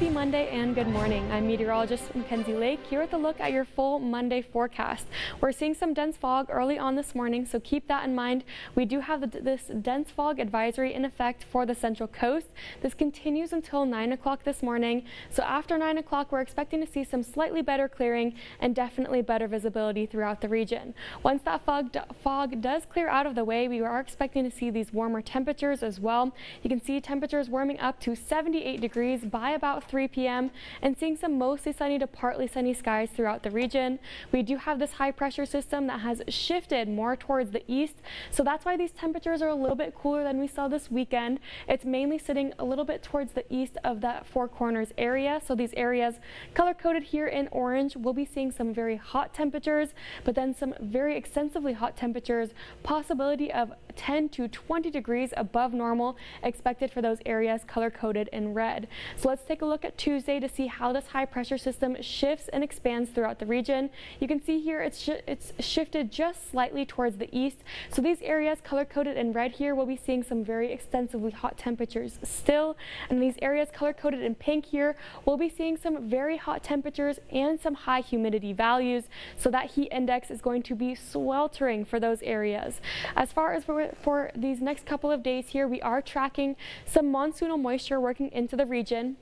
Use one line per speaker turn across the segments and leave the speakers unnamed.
Happy Monday and good morning. I'm meteorologist Mackenzie Lake here with a look at your full Monday forecast. We're seeing some dense fog early on this morning, so keep that in mind. We do have this dense fog advisory in effect for the central coast. This continues until 9 o'clock this morning. So after 9 o'clock, we're expecting to see some slightly better clearing and definitely better visibility throughout the region. Once that fog, fog does clear out of the way, we are expecting to see these warmer temperatures as well. You can see temperatures warming up to 78 degrees by about 3 p.m. and seeing some mostly sunny to partly sunny skies throughout the region. We do have this high pressure system that has shifted more towards the east, so that's why these temperatures are a little bit cooler than we saw this weekend. It's mainly sitting a little bit towards the east of that Four Corners area, so these areas color coded here in orange, we'll be seeing some very hot temperatures, but then some very extensively hot temperatures, possibility of 10 to 20 degrees above normal expected for those areas color coded in red. So let's take a look at Tuesday to see how this high pressure system shifts and expands throughout the region. You can see here it's, sh it's shifted just slightly towards the east. So these areas color coded in red here will be seeing some very extensively hot temperatures still. And these areas color coded in pink here we'll be seeing some very hot temperatures and some high humidity values. So that heat index is going to be sweltering for those areas. As far as for, for these next couple of days here, we are tracking some monsoonal moisture working into the region.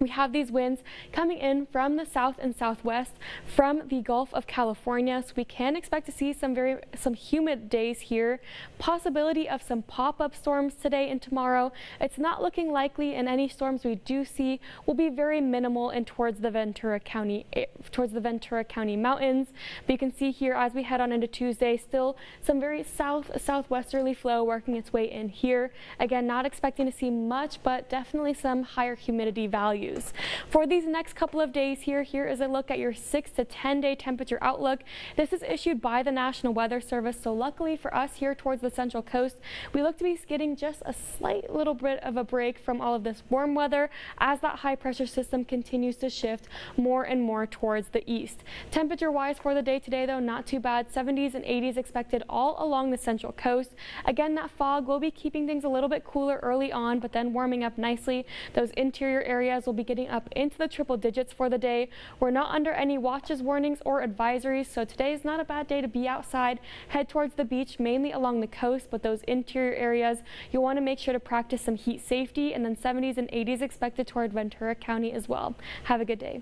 We have these winds coming in from the south and southwest from the Gulf of California. So we can expect to see some very some humid days here. Possibility of some pop-up storms today and tomorrow. It's not looking likely and any storms we do see will be very minimal and towards the Ventura County eh, towards the Ventura County mountains. But you can see here as we head on into Tuesday still some very south southwesterly flow working its way in here. Again, not expecting to see much but definitely some higher humidity values values. For these next couple of days here, here is a look at your 6 to 10 day temperature outlook. This is issued by the National Weather Service, so luckily for us here towards the central coast, we look to be getting just a slight little bit of a break from all of this warm weather as that high pressure system continues to shift more and more towards the east. Temperature wise for the day today though, not too bad. 70s and 80s expected all along the central coast. Again, that fog will be keeping things a little bit cooler early on, but then warming up nicely. Those interior areas will be getting up into the triple digits for the day. We're not under any watches, warnings, or advisories, so today is not a bad day to be outside. Head towards the beach, mainly along the coast, but those interior areas, you'll want to make sure to practice some heat safety, and then 70s and 80s expected toward Ventura County as well. Have a good day.